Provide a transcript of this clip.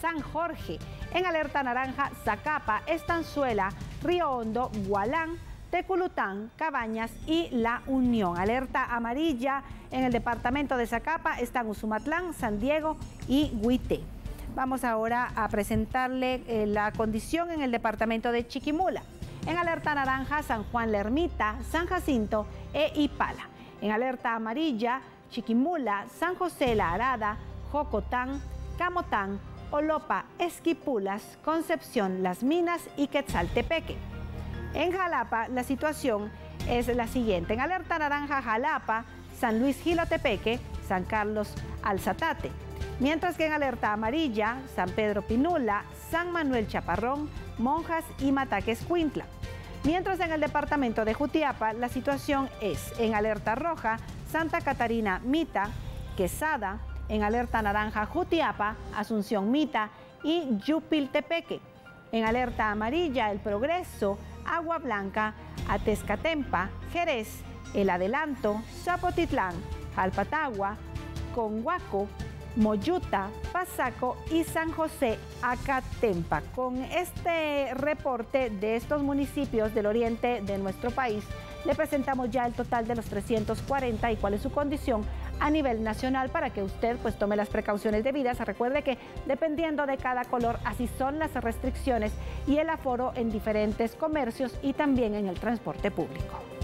San Jorge. En alerta naranja, Zacapa, Estanzuela, Río Hondo, Gualán, Teculután, Cabañas y La Unión. Alerta amarilla en el departamento de Zacapa están Usumatlán, San Diego y Huité. Vamos ahora a presentarle eh, la condición en el departamento de Chiquimula. En alerta naranja, San Juan Lermita, San Jacinto e Ipala. En alerta amarilla, Chiquimula, San José La Arada, Jocotán, Camotán, Olopa, Esquipulas, Concepción, Las Minas y Quetzaltepeque. En Jalapa la situación es la siguiente. En alerta naranja Jalapa, San Luis Gilotepeque, San Carlos Alzatate. Mientras que en alerta amarilla, San Pedro Pinula, San Manuel Chaparrón, Monjas y Mataques Cuintla. Mientras en el departamento de Jutiapa la situación es en alerta roja, Santa Catarina Mita, Quesada, en alerta naranja Jutiapa, Asunción Mita y Yupiltepeque. En alerta amarilla El Progreso, Agua Blanca, Atezcatempa, Jerez, El Adelanto, Zapotitlán, Jalpatagua, Conhuaco, Moyuta, Pasaco y San José Acatempa. Con este reporte de estos municipios del oriente de nuestro país, le presentamos ya el total de los 340 y cuál es su condición a nivel nacional para que usted pues tome las precauciones debidas. Recuerde que dependiendo de cada color, así son las restricciones y el aforo en diferentes comercios y también en el transporte público.